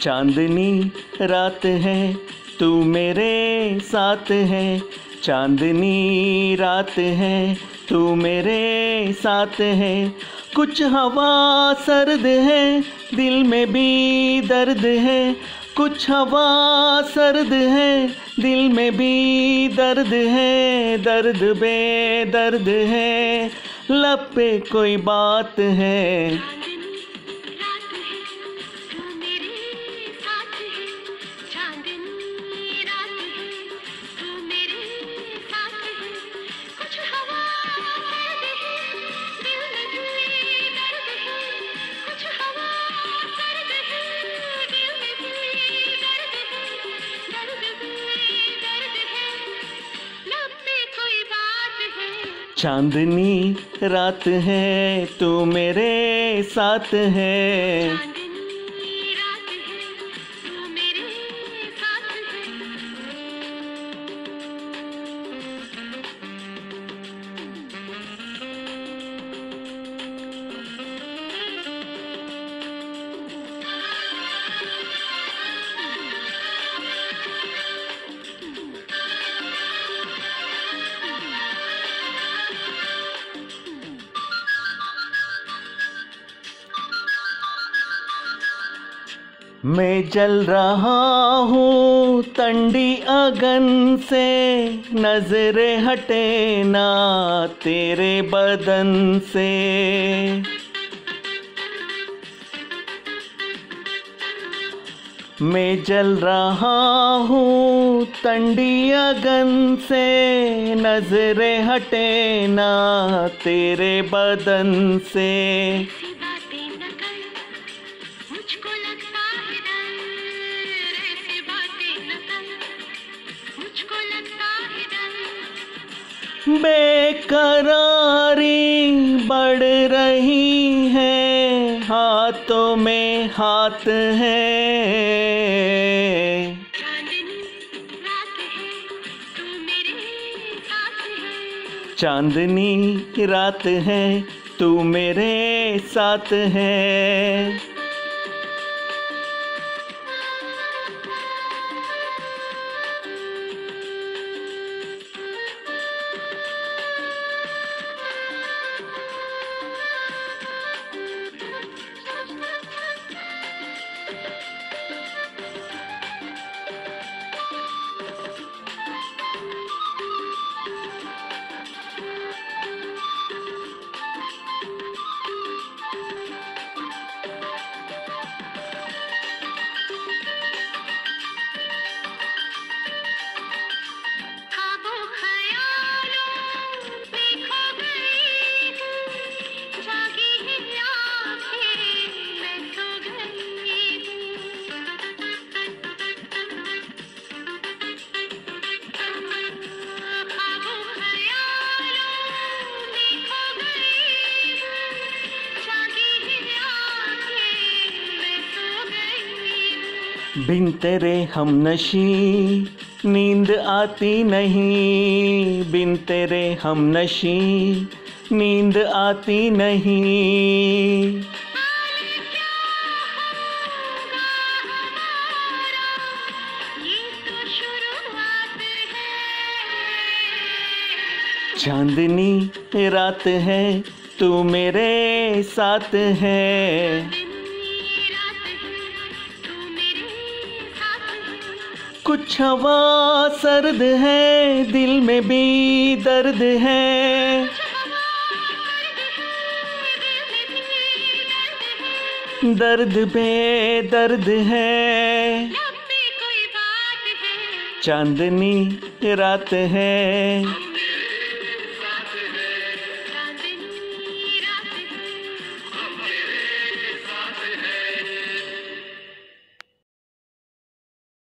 चांदनी रात है, तू मेरे साथ है। चांदनी रात है, तू मेरे साथ है। कुछ हवा सर्द है, दिल में भी दर्द है। कुछ हवा सर्द है, दिल में भी दर्द है, दर्द बे दर्द है लब पे कोई बात है। चांदनी रात है तू मेरे साथ है। मैं जल रहा हूँ तंडी अगन से, नजरे हटे ना तेरे बदन से। मैं जल रहा हूँ तंडी अगन से, नजरे हटे ना तेरे बदन से। बेकरारी बढ़ रही है, हाथों में हाथ है। चांदनी रात है, तू मेरे साथ है। बिन तेरे हम नशी नींद आती नहीं। बिन तेरे हम नशी नींद आती नहीं। चांदनी रात है तू मेरे साथ है। कुछ हवा सर्द है दिल में भी दर्द है। दर्द पे दर्द है। चांदनी रात है।